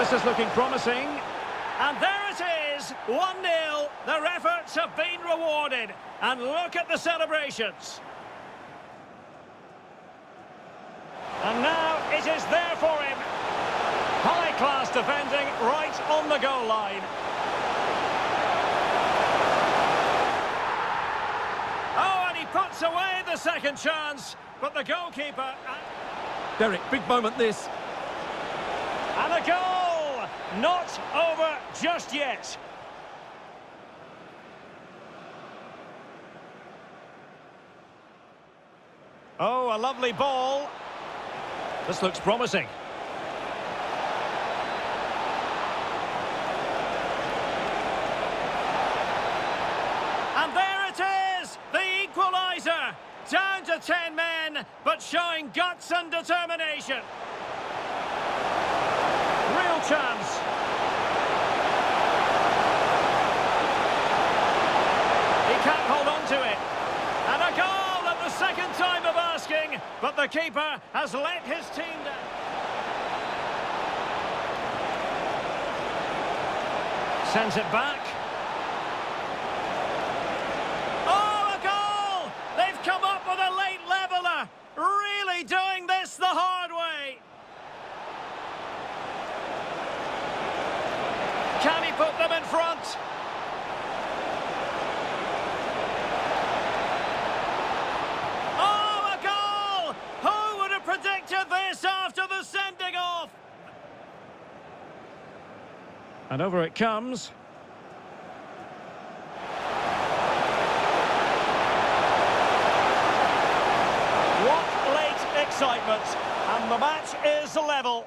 this is looking promising. And there it is, 1-0. Their efforts have been rewarded. And look at the celebrations. And now it is there for him. High-class defending right on the goal line. Oh, and he puts away the second chance. But the goalkeeper... Uh, Derek, big moment this. And a goal! Not over just yet. Oh, a lovely ball. This looks promising. And there it is! The equaliser! Down to 10 men, but showing guts and determination. Real chance. He can't hold on to it. And a goal at the second time of asking, but the keeper has let his team down. Sends it back. Oh, a goal! They've come up with a late leveller. Really doing this the hard way. Can he put them in front? Oh, a goal! Who would have predicted this after the sending off? And over it comes. What late excitement. And the match is level.